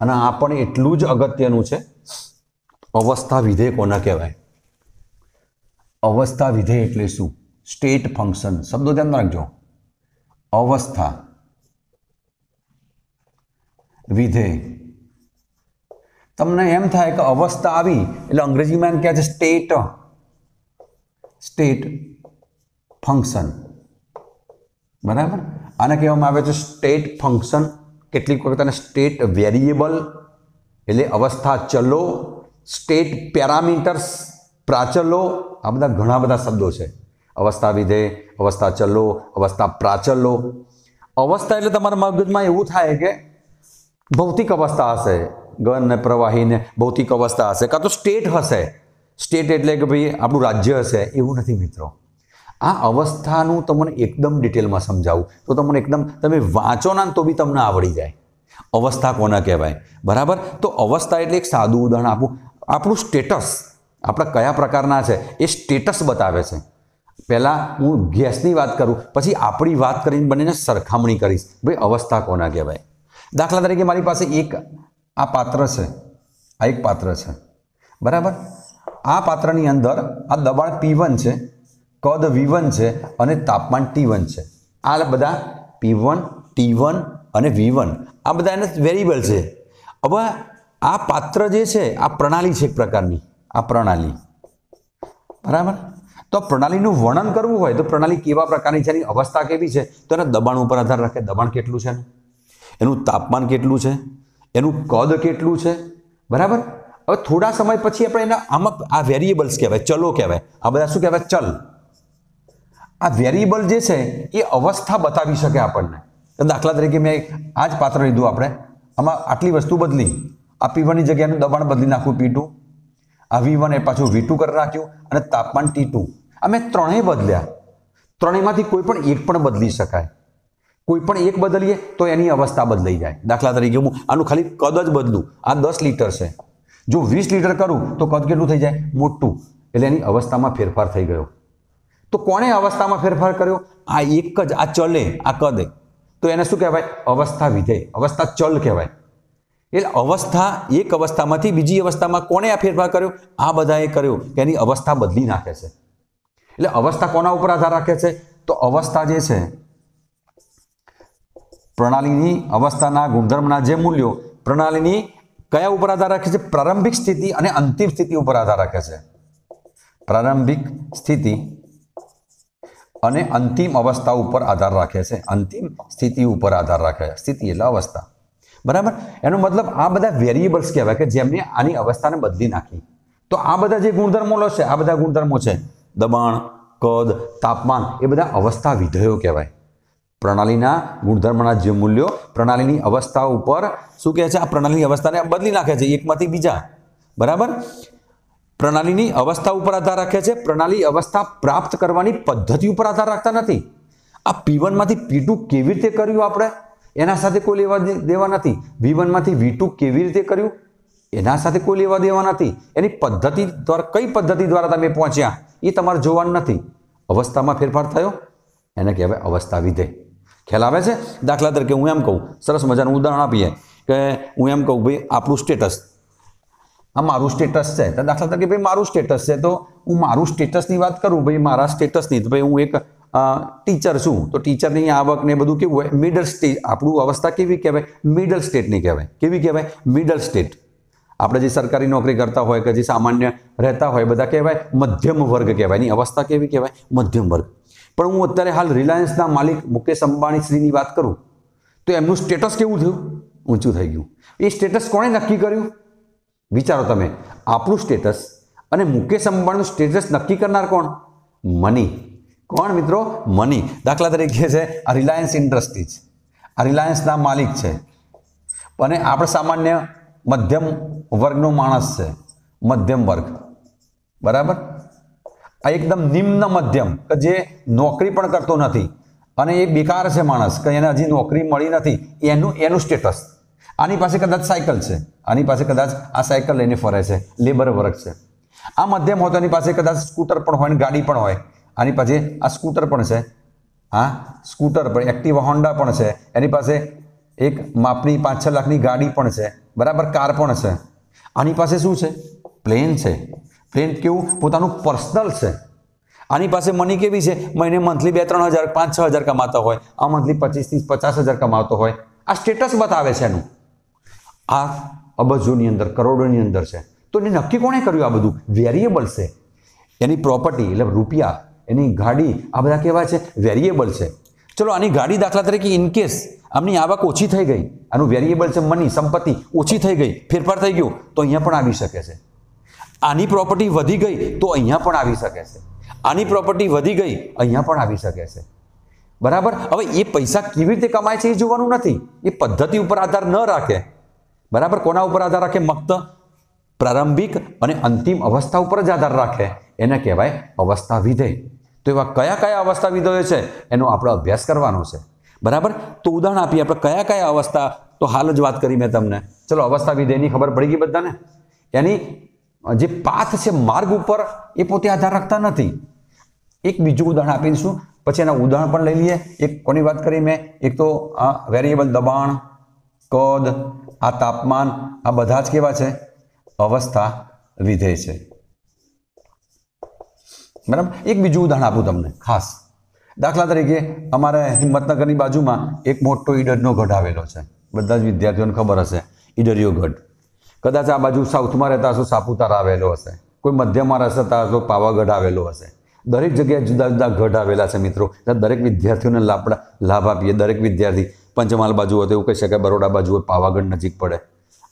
Speaker 1: અને આ પણ એટલું જ અગત્યનું છે. અવસ્થા વિધેય કોના કહેવાય? અવસ્થા વિધેય એટલે શું? સ્ટેટ ફંક્શન શબ્દો ધ્યાન રાખજો. અવસ્થા વિધેય. તમને એમ થાય કે અવસ્થા આવી, એટલે અંગ્રેજીમાં એમ કહે છે સ્ટેટ સ્ટેટ ફંક્શન. બરાબર? આને કહેવામાં આવે છે સ્ટેટ ફંક્શન. કેટલીક વખત આને સ્ટેટ વેરિયેબલ એટલે અવસ્થા ચલો, સ્ટેટ પેરામીટર્સ પ્રાચલો, આ બધા ઘણા બધા શબ્દો છે. અવસ્થા વિધેય અવસ્થા ચલો, અવસ્થા પ્રાચલો. અવસ્થા એટલે તમારા મગજમાં એવું થાય કે ભૌતિક અવસ્થા હશે. ગન ને પ્રવાહીને ભૌતિક અવસ્થા હશે. કાં તો સ્ટેટ હશે. સ્ટેટ એટલે કે ભાઈ આપણું રાજ્ય હશે એવું નથી મિત્રો. આ અવસ્થાનું તમને એકદમ ડિટેલમાં સમજાવું. તો તમને એકદમ, તમે વાંચો ના તો બી તમને આવડી જાય. અવસ્થા કોના કહેવાય? બરાબર? તો અવસ્થા એટલે એક સાદું ઉદાહરણ આપું. આપણું સ્ટેટસ, આપણા કયા પ્રકારના છે, એ સ્ટેટસ બતાવે છે. પહેલાં હું ગેસની વાત કરું, પછી આપણી વાત કરીને બંનેને સરખામણી કરીશ. ભાઈ અવસ્થા કોના કહેવાય? દાખલા તરીકે મારી પાસે એક આ પાત્ર છે. આ એક પાત્ર છે. બરાબર? આ પાત્રની અંદર આ દબાણ પી વન છે, કદ વી વન છે અને તાપમાન ટી વન છે. આ બધા પી વન ટી વન અને વી વન આ બધા એને વેરિયેબલ છે. હવે આ પાત્ર જે છે, આ પ્રણાલી છે એક પ્રકારની. આ પ્રણાલી. બરાબર? તો પ્રણાલીનું વર્ણન કરવું હોય તો પ્રણાલી કેવા પ્રકારની છે, એની અવસ્થા કેવી છે, તો એના દબાણ ઉપર આધાર રાખે દબાણ કેટલું છે એનું તાપમાન કેટલું છે? એનું કદ કેટલું છે? બરાબર? હવે થોડા સમય પછી આપણે એના આમાં આ વેરિયેબલ્સ કહેવાય, ચલો કહેવાય. આ બધા શું કહેવાય? ચલ. આ વેરિયેબલ જે છે, એ અવસ્થા બતાવી શકે આપણને. દાખલા તરીકે મેં આ જ પાત્ર લીધું આપણે. આમાં આટલી વસ્તુ બદલી. આ પી વનની જગ્યાનું દબાણ બદલી નાખ્યું પી ટુ આ વી વન એ પાછું વી ટુ કરી નાખ્યું અને તાપમાન ટી ટુ અમે ત્રણેય બદલ્યા. ત્રણેયમાંથી કોઈ પણ એક પણ બદલી શકાય. કોઈ પણ એક બદલીએ તો એની અવસ્થા બદલાઈ જાય. દાખલા તરીકે હું આનું ખાલી કદ જ બદલું. આ દસ લીટર છે. જો વીસ લીટર કરું, તો કદ કેટલું થઈ જાય? મોટું. એટલે એની અવસ્થામાં ફેરફાર થઈ ગયો. તો કોણે અવસ્થામાં ફેરફાર કર્યો? આ એક જ, આ ચલે, આ કદે. તો એને શું કહેવાય? અવસ્થા વિધેય. અવસ્થા ચલ કહેવાય. એટલે અવસ્થા, એક અવસ્થામાંથી બીજી અવસ્થામાં કોણે આ ફેરફાર કર્યો? આ બધાએ કર્યો કે એની અવસ્થા બદલી નાખે છે. એટલે અવસ્થા કોના ઉપર આધાર રાખે છે? તો અવસ્થા જે છે, પ્રણાલીની અવસ્થાના ગુણધર્મના જે મૂલ્યો, પ્રણાલીની કયા ઉપર આધાર રાખે છે? પ્રારંભિક સ્થિતિ અને અંતિમ સ્થિતિ ઉપર આધાર રાખે છે. પ્રારંભિક સ્થિતિ અને અંતિમ અવસ્થા ઉપર આધાર રાખે છે. અંતિમ સ્થિતિ ઉપર આધાર રાખે છે. સ્થિતિ એટલે અવસ્થા. બરાબર? એનો મતલબ આ બધા વેરિયેબલ્સ કહેવાય કે જેમને આની અવસ્થાને બદલી નાખી. તો આ બધા જે ગુણધર્મો છે, આ બધા ગુણધર્મો છે. દબાણ, કદ, તાપમાન, એ બધા અવસ્થા વિધેયો કહેવાય. પ્રણાલીના ગુણધર્મના જે મૂલ્યો પ્રણાલીની અવસ્થા ઉપર શું કહે છે? આ પ્રણાલીની અવસ્થાને બદલી નાખે છે, એકમાંથી બીજા. બરાબર? પ્રણાલીની અવસ્થા ઉપર આધાર રાખે છે. પ્રણાલી અવસ્થા પ્રાપ્ત કરવાની પદ્ધતિ ઉપર આધાર રાખતા નથી. આ પી વનમાંથી પી ટુ કેવી રીતે કર્યું આપણે? એના સાથે કોઈ લેવા દેવા નથી. વી વનમાંથી વી ટુ કેવી રીતે કર્યું? એના સાથે કોઈ લેવા દેવા નથી. એની પદ્ધતિ દ્વારા, કઈ પદ્ધતિ દ્વારા તમે પહોંચ્યા? એ તમારે જોવાનું નથી. અવસ્થામાં ફેરફાર થયો? એને કહેવાય અવસ્થા વિધેય ખ્યાલ આવે છે? દાખલા તરીકે હું એમ કહું, સરસ મજાનું ઉદાહરણ આપીએ કે હું એમ કહું, ભાઈ, આપણું સ્ટેટસ આ મારું સ્ટેટસ છે. તો દાખલા તરીકે, ભાઈ, મારું સ્ટેટસ છે. તો હું મારું સ્ટેટસની વાત કરું, ભાઈ, મારા સ્ટેટસની તો ભાઈ, હું એક ટીચર છું. તો ટીચરની આવક ને બધું કેવું હોય? મિડલ સ્ટેજ આપણું અવસ્થા કેવી કહેવાય? મિડલ સ્ટેટની કહેવાય. કેવી કહેવાય? મિડલ સ્ટેટ આપણે જે સરકારી નોકરી કરતા હોય કે જે સામાન્ય રહેતા હોય, બધા કહેવાય મધ્યમ વર્ગ કહેવાય. એની અવસ્થા કેવી કહેવાય? મધ્યમ વર્ગ. પણ હું અત્યારે હાલ રિલાયન્સના માલિક મુકેશ અંબાણી શ્રીની વાત કરું, તો એમનું સ્ટેટસ કેવું થયું? ઊંચું થઈ ગયું. એ સ્ટેટસ કોણે નક્કી કર્યું? વિચારો તમે, આપણું સ્ટેટસ અને મુકેશ અંબાણીનું સ્ટેટસ નક્કી કરનાર કોણ? મની. કોણ મિત્રો? મની. દાખલા તરીકે છે, આ રિલાયન્સ ઇન્ડસ્ટ્રીઝ. આ રિલાયન્સના માલિક છે. અને આપણે સામાન્ય મધ્યમ વર્ગનો માણસ છે. મધ્યમ વર્ગ. બરાબર? આ એકદમ નિમ્ન મધ્યમ, કે જે નોકરી પણ કરતો નથી અને એ બેકાર છે માણસ, કે એને હજી નોકરી મળી નથી, એનું એનું સ્ટેટસ આની પાસે કદાચ સાયકલ છે, આની પાસે કદાચ આ સાયકલ લઈને ફરે છે લેબર વર્ક છે. આ મધ્યમ હોય તો એની પાસે કદાચ સ્કૂટર પણ હોય ને ગાડી પણ હોય. આની પાસે આ સ્કૂટર પણ છે, હા સ્કૂટર પણ એક્ટિવા હોન્ડા પણ છે. એની પાસે એક માપની પાંચ છ લાખની ગાડી પણ છે, બરાબર કાર પણ છે. આની પાસે શું છે? પ્લેન છે. પ્લેન કેવું? પોતાનું પર્સનલ છે. આની પાસે મની કેવી છે? મહિને મંથલી બે, ત્રણ હજાર, પાંચ, છ હજાર કમાતો હોય. આ મંથલી પચીસ ત્રીસ, પચાસ હજાર કમાતો હોય. આ સ્ટેટસ બતાવે છે એનું. આ અબજોની અંદર, કરોડોની અંદર છે. તો એને નક્કી કોણે કર્યું આ બધું? વેરિયેબલ છે. એની પ્રોપર્ટી એટલે રૂપિયા, એની ગાડી, આ બધા કેવા છે? વેરિયેબલ છે. ચલો, આની ગાડી દાખલા તરીકે ઇનકેસ આમની આવક ઓછી થઈ ગઈ, આનું વેરિયેબલ છે મની સંપત્તિ ઓછી થઈ ગઈ, ફેરફાર થઈ ગયો, તો અહીંયા પણ આવી શકે છે. આની પ્રોપર્ટી વધી ગઈ તો અહીંયા પણ આવી શકે છે. આની પ્રોપર્ટી વધી ગઈ, અહીંયા પણ આવી શકે છે. બરાબર? હવે એ પૈસા કેવી રીતે કમાય છે એ જોવાનું નથી. એ પદ્ધતિ ઉપર આધાર ન રાખે. બરાબર? કોના ઉપર આધાર રાખે? મક્ત, પ્રારંભિક અને અંતિમ અવસ્થા ઉપર જ આધાર રાખે. એને કહેવાય અવસ્થા વિધેય. તો એવા કયા કયા અવસ્થા વિધેયો છે? એનો આપણે અભ્યાસ કરવાનો છે. બરાબર? તો ઉદાહરણ આપીએ આપણે કયા કયા અવસ્થા? તો હાલ જ વાત કરી મેં તમને. ચલો, અવસ્થા વિધેયની ખબર પડી ગઈ બધાને? એની જે પાથ છે માર્ગ ઉપર એ પોતે આધાર રાખતા નથી. એક બીજું ઉદાહરણ આપી દઈશું પછી એના ઉદાહરણ પણ લઈ લઈએ. એક કોની વાત કરી મેં? એક તો આ વેરિયેબલ દબાણ, કદ, આ તાપમાન, આ બધા જ કેવા છે? અવસ્થા વિધેય છે. બરાબર? એક બીજું ઉદાહરણ આપું તમને, ખાસ. દાખલા તરીકે અમારે હિંમતનગરની બાજુમાં એક મોટો ઈડરનો ગઢ આવેલો છે. બધા જ વિદ્યાર્થીઓને ખબર હશે. ઈડરિયો ગઢ. કદાચ આ બાજુ સાઉથમાં રહેતા હશો, સાપુતારા આવેલો હશે. કોઈ મધ્યમાં રહેતા હશો, પાવાગઢ આવેલો હશે. દરેક જગ્યાએ જુદા જુદા ગઢ આવેલા છે મિત્રો. દરેક વિદ્યાર્થીઓને લાભ લાભ આપીએ. દરેક વિદ્યાર્થી પંચમહાલ બાજુ હોય તો એવું કહી શકાય, બરોડા બાજુ હોય, પાવાગઢ નજીક પડે.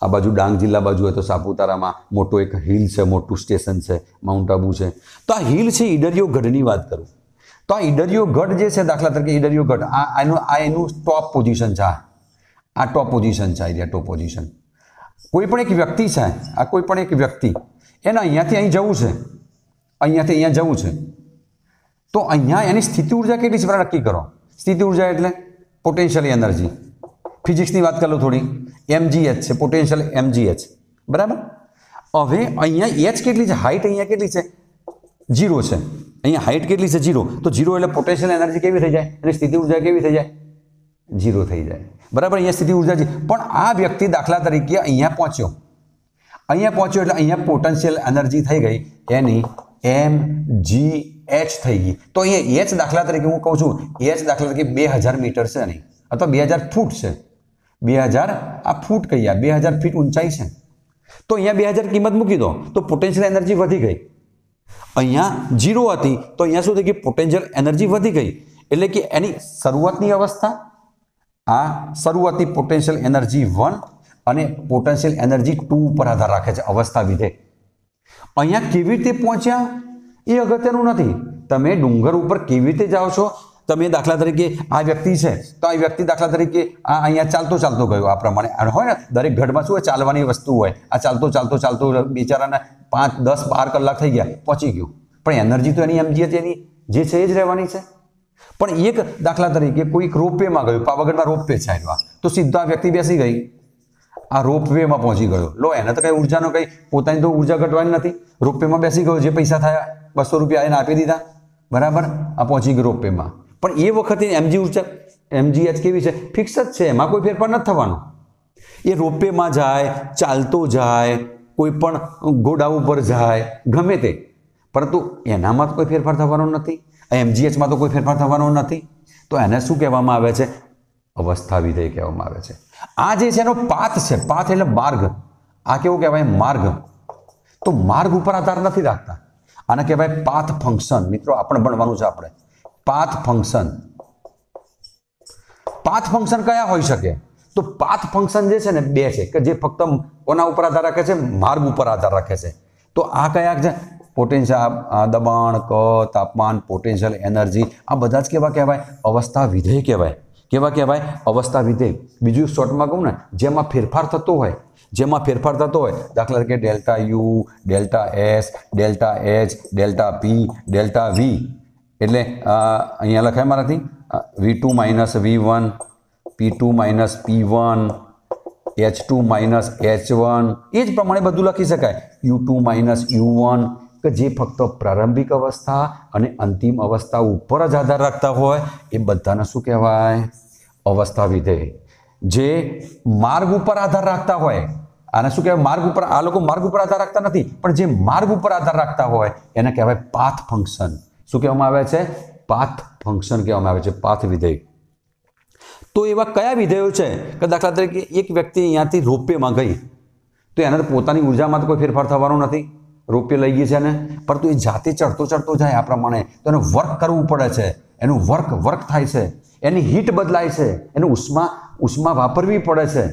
Speaker 1: આ બાજુ ડાંગ જિલ્લા બાજુ હોય તો સાપુતારામાં મોટો એક હિલ છે, મોટું સ્ટેશન છે, માઉન્ટ આબુ છે. તો આ હિલ છે ઈડરિયો ગઢની વાત કરું. તો આ ઈડરિયો ગઢ જે છે, દાખલા તરીકે ઈડરિયો ગઢ, આ એનું આ એનું ટોપ પોઝિશન છે, આ. આ ટોપ પોઝિશન છે, આ ટોપ પોઝિશન કોઈ પણ એક વ્યક્તિ છે, આ કોઈ પણ એક વ્યક્તિ, એને અહીંયાથી અહીં જવું છે, અહીંયાથી અહીંયા જવું છે. તો અહીંયા એની સ્થિતિ ઊર્જા કેટલી છે પહેલાં નક્કી કરો. સ્થિતિ ઊર્જા એટલે પોટેન્શિયલ એનર્જી ફિઝિક્સની વાત કરું થોડી. એમજીએચ છે પોટેન્શિયલ એમજીએચ બરાબર? હવે અહીંયા એચ કેટલી છે હાઇટ અહીંયા કેટલી છે? જીરો છે. અહીંયા હાઇટ કેટલી છે જીરો તો જીરો એટલે પોટેન્શિયલ એનર્જી કેવી થઈ જાય? એની સ્થિતિ ઊર્જા કેવી થઈ જાય? જીરો થઈ જાય. બરાબર? અહીંયા સ્થિતિ ઊર્જા છે પણ આ વ્યક્તિ દાખલા તરીકે અહીંયા પહોંચ્યો. અહીંયા પહોંચ્યો એટલે અહીંયા પોટેન્શિયલ એનર્જી થઈ ગઈ. એની એમ જી એચ થઈ ગઈ. તો અહીંયા એચ દાખલા તરીકે હું કહું છું, એચ દાખલા તરીકે બે હજાર મીટર છે નહીં અથવા બે હજાર ફૂટ છે. બે હજાર આ ફૂટ કહીએ બે હજાર ફીટ ઊંચાઈ છે. તો અહીંયા બે હજાર કિંમત મૂકી દો. તો પોટેન્શિયલ એનર્જી વધી ગઈ. અહીંયા જીરો હતી. તો અહીંયા શું થઈ ગઈ? પોટેન્શિયલ એનર્જી વધી ગઈ. એટલે કે એની શરૂઆતની અવસ્થા આ શરૂઆતની પોટેન્શિયલ એનર્જી વન અને પોટેન્શિયલ એનર્જી ટુ ઉપર આધાર રાખે છે અવસ્થા વિધે. અહીંયા કેવી રીતે પહોંચ્યા? એ અગત્યનું નથી. તમે ડુંગર ઉપર કેવી રીતે જાઓ છો? તમે દાખલા તરીકે આ વ્યક્તિ છે, તો આ વ્યક્તિ દાખલા તરીકે આ અહીંયા ચાલતો ચાલતો ગયો આ પ્રમાણે. હોય ને, દરેક ઘરમાં શું હોય? ચાલવાની વસ્તુ હોય. આ ચાલતો ચાલતો ચાલતો બિચારાને પાંચ દસ બાર કલાક થઈ ગયા, પહોંચી ગયું. પણ એનર્જી તો એની એમજી એની, જે છે એ જ રહેવાની છે. પણ એક દાખલા તરીકે કોઈક રોપવેમાં ગયું, પાવાગઢમાં રોપવે આવ્યા તો સીધા વ્યક્તિ બેસી ગઈ. આ રોપવેમાં પહોંચી ગયો. લો, એને તો કંઈ ઉર્જાનો કંઈ, પોતાની તો ઊર્જા ઘટવાની નથી. રોપવેમાં બેસી ગયો, જે પૈસા થયા, બસો રૂપિયા એને આપી દીધા. બરાબર? આ પહોંચી ગયો રોપવેમાં. પણ એ વખતે એમજી ઊર્જા, એમજીએચ કેવી છે? ફિક્સ જ છે, એમાં કોઈ ફેરફાર નથી થવાનો. એ રોપવેમાં જાય, ચાલતો જાય, કોઈ પણ ઘોડા ઉપર જાય, ગમે તે. પરંતુ એનામાં કોઈ ફેરફાર થવાનો નથી. એમજીએચમાં તો કોઈ ફેરફાર થવાનો નથી. તો એને શું કહેવામાં આવે છે? અવસ્થા વિધેય કહેવામાં આવે છે. આ જે છે એનો પાથ છે, પાથ એટલે માર્ગ. આ કેવું કહેવાય? માર્ગ. તો માર્ગ ઉપર આધાર નથી રાખતા. આને કહેવાય પાથ ફંક્શન. મિત્રો આપણે ભણવાનું છે આપણે. Path function. પાથ ફંક્શન કયા હોઈ શકે? તો પાથ ફંક્શન જે છે ને, બે છે. કે જે ફક્ત કોના ઉપર આધાર રાખે છે, માર્ગ ઉપર આધાર રાખે છે. તો આ કયા છે? પોટેન્શિયલ દબાણ, ક, તાપમાન, પોટેન્શિયલ એનર્જી, આ બધા જ કેવા કહેવાય? અવસ્થા વિધેય કહેવાય. કેવા કહેવાય? અવસ્થા વિધેય. બીજું શોર્ટમાં કહું ને, જેમાં ફેરફાર થતો હોય, જેમાં ફેરફાર થતો હોય, દાખલા તરીકે delta U, delta S, delta H, delta P, delta V. એટલે અહીંયા લખાય મારાથી V two minus V one, P two minus P one, H two minus H one. એ જ પ્રમાણે બધું લખી શકાય. U two minus U one કે જે ફક્ત પ્રારંભિક અવસ્થા અને અંતિમ અવસ્થા ઉપર જ આધાર રાખતા હોય, એ બધાને શું કહેવાય? અવસ્થા વિધેય. જે માર્ગ ઉપર આધાર રાખતા હોય, આને શું કહેવાય? માર્ગ ઉપર, આ લોકો માર્ગ ઉપર આધાર રાખતા નથી, પણ જે માર્ગ ઉપર આધાર રાખતા હોય, એને કહેવાય પાથ ફંક્શન. શું કહેવામાં આવે છે? પાથ ફંક્શન કહેવામાં આવે છે, પાથ વિધેય. તો એવા કયા વિધેયો છે કે દાખલા તરીકે એક વ્યક્તિ અહીંયાથી રોપવેમાં ગઈ, તો એને પોતાની ઉર્જામાં તો કોઈ ફેરફાર થવાનો નથી? રોપવે લઈ ગઈ છે ને પરંતુ એ જાતે ચડતો ચડતો જાય આ પ્રમાણે. તો એને વર્ક કરવું પડે છે. એનું વર્ક વર્ક થાય છે. એની હીટ બદલાય છે. એનું ઉષ્મા ઉષ્મા વાપરવી પડે છે.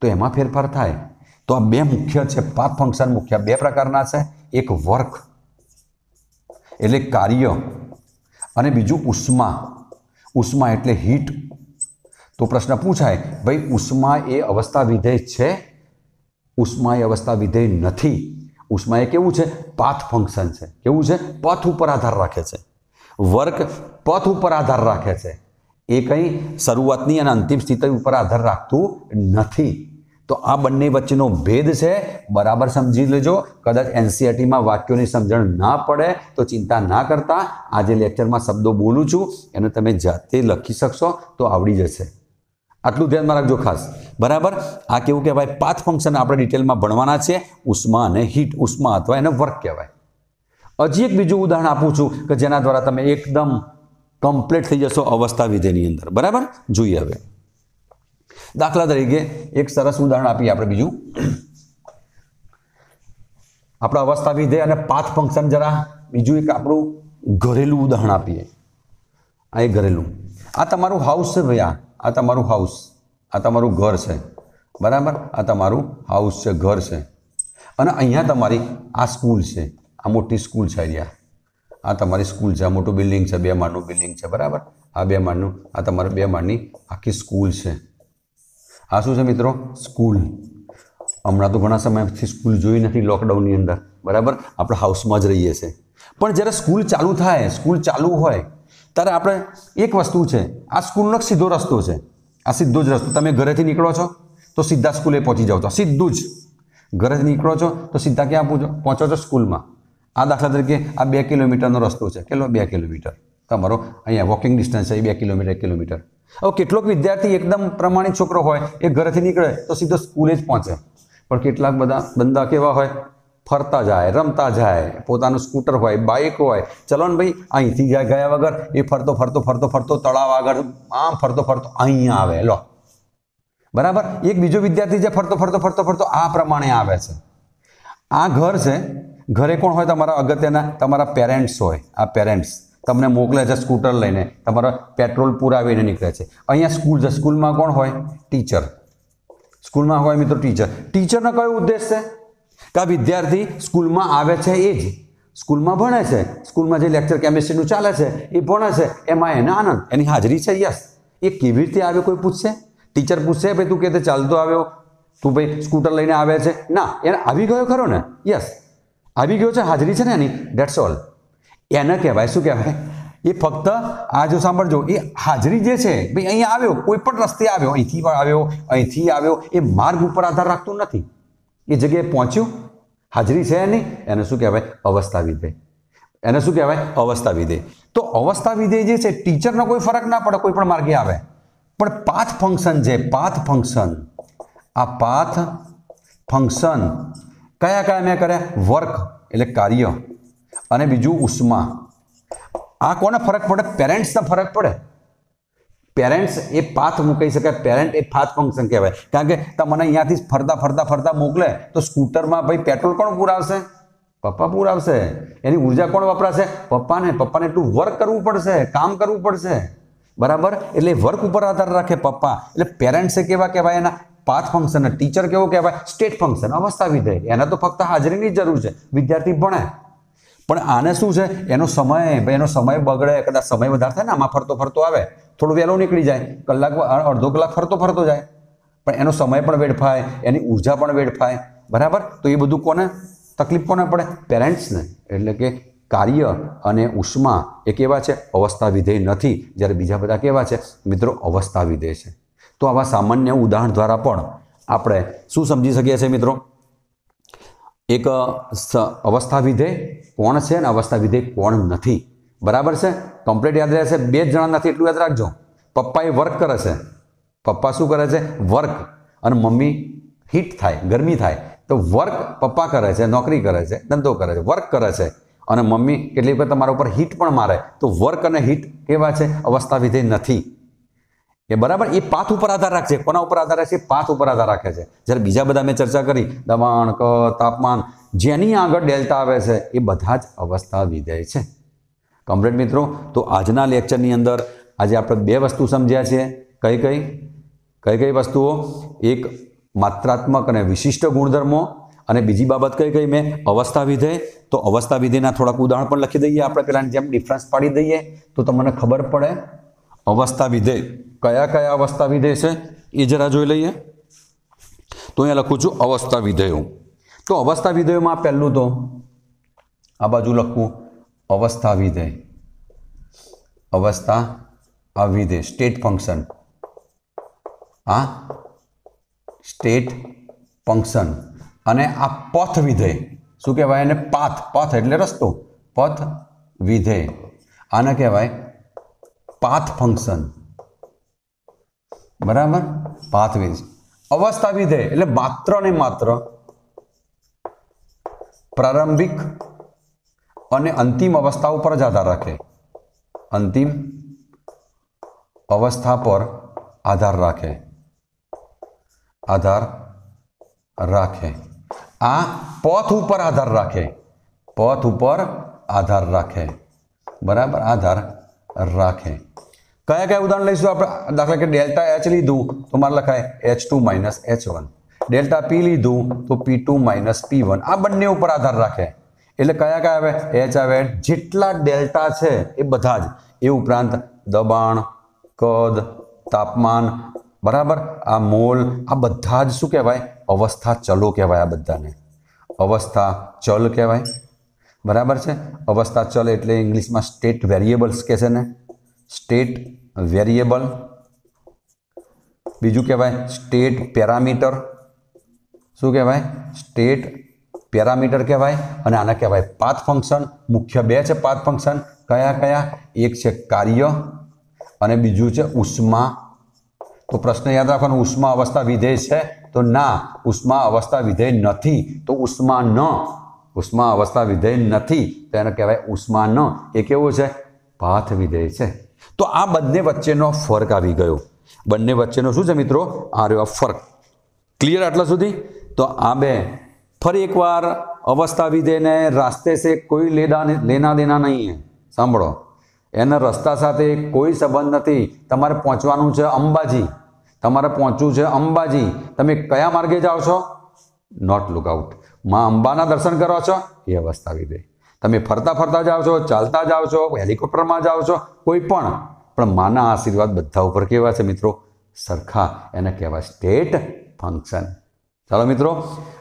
Speaker 1: તો એમાં ફેરફાર થાય. તો આ બે મુખ્ય છે પાંચ ફંક્શન મુખ્ય. બે પ્રકારના છે. એક વર્ક એટલે કાર્ય અને બીજું ઉષ્મા. ઉષ્મા એટલે હીટ તો પ્રશ્ન પૂછાય, ભાઈ ઉષ્મા એ અવસ્થા વિધેય છે? ઉષ્મા એ અવસ્થા વિધેય નથી. ઉષ્મા એ કેવું છે? પાથ ફંક્શન છે. કેવું છે? પથ ઉપર આધાર રાખે છે. વર્ક પથ ઉપર આધાર રાખે છે. એ કંઈ શરૂઆતની અને અંતિમ સ્થિતિ ઉપર આધાર રાખતું નથી. તો આ બંને વચ્ચેનો ભેદ છે. બરાબર સમજી લેજો. કદાચ એનસીઆરટીમાં વાક્યોની સમજણ ના પડે તો ચિંતા ના કરતા. આજે લેક્ચરમાં શબ્દો બોલું છું. એને તમે જાતે લખી શકશો તો આવડી જશે. આટલું ધ્યાનમાં રાખજો ખાસ. બરાબર? આ કેવું કહેવાય? પાથ ફંક્શન આપણે ડિટેલમાં ભણવાના છે. ઉષ્મા અને હીટ ઉષ્મા અથવા એને વર્ક કહેવાય. હજી એક બીજું ઉદાહરણ આપું છું કે જેના દ્વારા તમે એકદમ કમ્પ્લીટ થઈ જશો અવસ્થા વિધેયની અંદર. બરાબર? જોઈએ હવે. દાખલા તરીકે એક સરસ ઉદાહરણ આપીએ આપણે બીજું. આપણે અવસ્થા વિધેય અને પાથ ફંક્શન જરા બીજું એક આપણું ઘરેલું ઉદાહરણ આપીએ. આ એ ઘરેલું. આ તમારું હાઉસ છે ભાઈ આ આ તમારું હાઉસ આ તમારું ઘર છે. બરાબર? આ તમારું હાઉસ છે, ઘર છે. અને અહીંયા તમારી આ સ્કૂલ છે, આ મોટી સ્કૂલ છે અહીંયા. આ તમારી સ્કૂલ છે, આ મોટું બિલ્ડિંગ છે, બે માળનું બિલ્ડિંગ છે, બરાબર? આ બે માળનું, આ તમારે બે માળની આખી સ્કૂલ છે. આ શું છે મિત્રો? સ્કૂલ હમણાં તો ઘણા સમયથી સ્કૂલ જોઈ નથી લોકડાઉનની અંદર, બરાબર? આપણે હાઉસમાં જ રહીએ છીએ. પણ જ્યારે સ્કૂલ ચાલુ થાય સ્કૂલ ચાલુ હોય ત્યારે આપણે એક વસ્તુ છે, આ સ્કૂલનો સીધો રસ્તો છે. આ સીધો જ રસ્તો. તમે ઘરેથી નીકળો છો, તો સીધા સ્કૂલે પહોંચી જાઓ છો. સીધું જ. ઘરેથી નીકળો છો, તો સીધા ક્યાં પહોંચો? પહોંચો છો સ્કૂલમાં. આ દાખલા તરીકે આ બે કિલોમીટરનો રસ્તો છે. કેટલો? બે કિલોમીટર. તમારો અહીંયા વોકિંગ ડિસ્ટન્સ છે, એ બે કિલોમીટર, એક કિલોમીટર. હવે કેટલોક વિદ્યાર્થી એકદમ પ્રમાણિત છોકરો હોય, એ ઘરેથી નીકળે, તો સીધો સ્કૂલે જ પહોંચે. પણ કેટલાક બધા, બંદા કેવા હોય? ફરતા જાય, રમતા જાય, પોતાનું સ્કૂટર હોય બાઇક હોય. ચલો ને ભાઈ, અહીંથી જાય ગયા વગર, એ ફરતો ફરતો ફરતો ફરતો તળાવ આગળ, આમ ફરતો ફરતો અહીંયા આવે, લો. બરાબર? એક બીજો વિદ્યાર્થી જે ફરતો ફરતો ફરતો ફરતો આ પ્રમાણે આવે છે. આ ઘર છે, ઘરે કોણ હોય તમારા અગત્યના? તમારા પેરેન્ટ્સ હોય, આ પેરેન્ટ્સ. તમને મોકલે છે સ્કૂટર લઈને, તમારા પેટ્રોલ પુરાવીને નીકળે છે. અહીંયા સ્કૂલ છે, સ્કૂલમાં કોણ હોય? ટીચર. સ્કૂલમાં હોય મિત્રો ટીચર. ટીચરનો કયો ઉદ્દેશ છે? કે વિદ્યાર્થી સ્કૂલમાં આવે છે એ જ. સ્કૂલમાં ભણે છે. સ્કૂલમાં જે લેક્ચર કેમિસ્ટ્રીનું ચાલે છે, એ ભણે છે. એમાં એને આનંદ, એની હાજરી છે, યસ. એ કેવી રીતે આવે કોઈ પૂછશે? ટીચર પૂછશે, ભાઈ, તું કે ચાલતો આવ્યો. તું ભાઈ, સ્કૂટર લઈને આવે છે. ના, એને આવી ગયો ખરો ને? યસ. આવી ગયો છે, હાજરી છે ને એની? ડેટ્સ ઓલ એને કહેવાય, શું કહેવાય? એ ફક્ત, આ જો સાંભળજો, એ હાજરી જે છે, ભાઈ, અહીંયા આવ્યો, કોઈ પણ રસ્તે આવ્યો, અહીંથી આવ્યો અહીંથી આવ્યો, એ માર્ગ ઉપર આધાર રાખતું નથી. એ જગ્યાએ પહોંચ્યું? હાજરી છે એની? એને શું કહેવાય? અવસ્થા વિધેય. એને શું કહેવાય? અવસ્થા વિધેય. તો અવસ્થા વિધેય જે છે, ટીચરનો કોઈ ફરક ના પડે, કોઈ પણ માર્ગે આવે. પણ પાથ ફંક્શન છે પાથ ફંક્શન, આ પાથ ફંક્શન કયા કયા મેં કર્યા? વર્ક એટલે કાર્ય. અને બીજું ઉષ્મા. આ કોને ફરક પડે? પેરેન્ટ્સને ફરક પડે. પેરેન્ટ્સ એ પાથ મૂકી શકાય પેરેન્ટ એ પાથ ફંક્શન કહેવાય. કારણ કે તમને અહીંયાથી ફરતા ફરતા ફરતા મોકલે, તો સ્કૂટરમાં ભાઈ પેટ્રોલ કોણ પુરાવશે? પપ્પા પુરાવશે. એની ઊર્જા કોણ વપરાશે? પપ્પાને. પપ્પાને એટલું વર્ક કરવું પડશે, કામ કરવું પડશે. બરાબર? એટલે વર્ક ઉપર આધાર રાખે પપ્પા. એટલે પેરેન્ટ્સે કેવા કહેવાય એના? પાથ ફંક્શન ટીચર કેવો કહેવાય? સ્ટેટ ફંક્શન અવસ્થા વિધેય. એને તો ફક્ત હાજરીની જરૂર છે. વિદ્યાર્થી ભણે. પણ આને શું છે? એનો સમય, ભાઈ એનો સમય બગડે, કદાચ સમય વધારે થાય ને, આમાં ફરતો ફરતો આવે. થોડું વહેલો નીકળી જાય. કલાક અડધો કલાક ફરતો ફરતો જાય. પણ એનો સમય પણ વેડફાય, એની ઊર્જા પણ વેડફાય. બરાબર? તો એ બધું કોને? તકલીફ કોને પડે? પેરેન્ટ્સને. એટલે કે કાર્ય અને ઉષ્મા એ કેવા છે? અવસ્થા વિધેય નથી. જ્યારે બીજા બધા કેવા છે? મિત્રો, અવસ્થા વિધેય છે. તો આવા સામાન્ય ઉદાહરણ દ્વારા પણ આપણે શું સમજી શકીએ છીએ મિત્રો? એક અવસ્થા વિધેય કોણ છે અને અવસ્થા વિધેય કોણ નથી? બરાબર છે? કમ્પ્લીટ યાદ રહેશે? બે જ જણા નથી એટલું યાદ રાખજો. પપ્પા એ વર્ક કરે છે. પપ્પા શું કરે છે? વર્ક અને મમ્મી હીટ થાય, ગરમી થાય. તો વર્ક પપ્પા કરે છે, નોકરી કરે છે, ધંધો કરે છે વર્ક કરે છે. અને મમ્મી કેટલીક વખત તમારા ઉપર હીટ પણ મારે. તો વર્ક અને હીટ કેવા છે? અવસ્થા વિધેય નથી. એ બરાબર? એ પાથ ઉપર આધાર રાખશે કોના ઉપર આધાર રાખશે પાથ ઉપર આધાર રાખે છે. જ્યારે બીજા બધા મેં ચર્ચા કરી, દબાણ ક તાપમાન, જેની આગળ ડેલ્ટા આવે છે, એ બધા જ અવસ્થા વિધેય છે. કમ્પ્લીટ મિત્રો, તો આજના લેક્ચરની અંદર આજે આપણે બે વસ્તુ સમજ્યા છે. કઈ કઈ? કઈ કઈ વસ્તુઓ? એક, માત્રાત્મક અને વિશિષ્ટ ગુણધર્મો. અને બીજી બાબત કઈ કઈ? મેં અવસ્થા વિધેય તો અવસ્થા વિધેયના થોડાક ઉદાહરણ પણ લખી દઈએ આપણે, પેલાની જેમ ડિફરન્સ પાડી દઈએ. તો તમને ખબર પડે અવસ્થા વિધેય કયા કયા અવસ્થા વિધેય છે? એ જરા જોઈ લઈએ. તો અહીંયા લખું છું અવસ્થા વિધેયો તો અવસ્થા વિધેયોમાં પહેલું તો, આ બાજુ લખવું અવસ્થા વિધેય અવસ્થા આ વિધેય સ્ટેટ ફંક્શન આ સ્ટેટ ફંક્શન અને આ પથ વિધેય શું કહેવાય? એને પાથ. પથ એટલે રસ્તો. પથ વિધેય આને કહેવાય પાથ ફંક્શન બરાબર? પાથ વિધેય અવસ્થા વિધેય એટલે માત્ર ને માત્ર પ્રારંભિક અને અંતિમ અવસ્થા ઉપર જ આધાર રાખે. અંતિમ અવસ્થા પર આધાર રાખે. આધાર રાખે. આ પથ ઉપર આધાર રાખે. પથ ઉપર આધાર રાખે. બરાબર? આધાર રાખે. કયા કયા ઉદાહરણ લઈશું આપણે? દાખલા કે ડેલ્ટા એચ લીધું, તો મારે લખાય H two minus H one delta P લીધું, તો P two minus P one આ બંને ઉપર આધાર રાખે. એટલે કયા કયા આવે? એચ આવે. જેટલા ડેલ્ટા છે એ બધા જ. એ ઉપરાંત દબાણ, કદ, તાપમાન. બરાબર? આ મોલ, આ બધા જ શું કહેવાય? અવસ્થા ચલો કહેવાય આ બધાને. અવસ્થા ચલ કહેવાય. બરાબર છે? અવસ્થા ચલ એટલે ઇંગ્લિશમાં સ્ટેટ વેરિયેબલ્સ કહે છે ને? State variable. બીજું કહેવાય સ્ટેટ પેરામીટર. શું કહેવાય? સ્ટેટ પેરામીટર કહેવાય અને આને કહેવાય પાથ ફંક્શન. મુખ્ય બે છે પાથ ફંક્શન. કયા કયા? એક છે કાર્ય અને બીજું છે ઉષ્મા. તો પ્રશ્ન યાદ રાખવાનો, ઉષ્મા અવસ્થા વિધેય છે? તો ના, ઉષ્મા અવસ્થા વિધેય નથી. તો ઉષ્મા ન. ઉષ્મા અવસ્થા વિધેય નથી. તો એને કહેવાય ઉષ્મા ન. એ કેવો છે? પાથ વિધેય છે. તો આ બંને વચ્ચેનો ફરક આવી ગયો. બંને વચ્ચેનો શું છે મિત્રો? આ રહ્યો ફરક. ક્લિયર આટલા સુધી? તો આ બે ફરી એકવાર અવસ્થા વિધેયને રાસ્તે સે કોઈ લેના લેના દેના નહીં સાંભળો. એના રસ્તા સાથે કોઈ સંબંધ નથી. તમારે પહોંચવાનું છે અંબાજી. તમારે પહોંચવું છે અંબાજી. તમે કયા માર્ગે જાઓ છો? નોટ લુકઆઉટમાં અંબાના દર્શન કરો છો? એ અવસ્થા વિધેય. તમે ફરતા ફરતા જાઓ છો, ચાલતા જાઓ છો, હેલિકોપ્ટરમાં જાઓ છો, કોઈ પણ. પણ માના આશીર્વાદ બધા ઉપર કેવા છે મિત્રો? સરખા. એને કહેવાય સ્ટેટ ફંક્શન. ચાલો મિત્રો,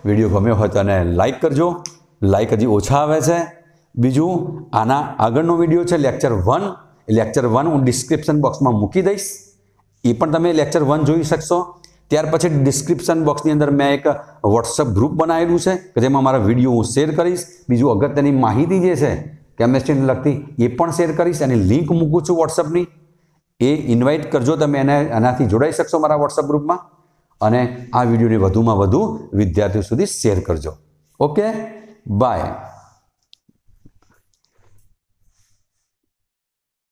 Speaker 1: વીડિયો ગમ્યો હોય તો એને લાઈક કરજો. લાઈક હજી ઓછા આવે છે. બીજું, આના આગળનો વીડિયો છે લેક્ચર વન લેક્ચર વન હું ડિસ્ક્રિપ્શન બોક્સમાં મૂકી દઈશ. એ પણ તમે લેક્ચર વન જોઈ શકશો. ત્યાર પછી ડિસ્ક્રિપ્શન બોક્સની અંદર મેં એક વોટ્સઅપ ગ્રુપ બનાવેલું છે, કે જેમાં મારા વીડિયો હું શેર કરીશ. બીજું, અગત્યની માહિતી જે છે કેમેસ્ટ્રીને લગતી, એ પણ શેર કરીશ. એની લિંક મૂકું છું વોટ્સઅપની એ ઇન્વાઇટ કરજો, તમે એને એનાથી જોડાઈ શકશો મારા વોટ્સઅપ ગ્રુપમાં અને આ વિડીયોને વધુમાં વધુ વિદ્યાર્થીઓ સુધી શેર કરજો. ઓકે? બાય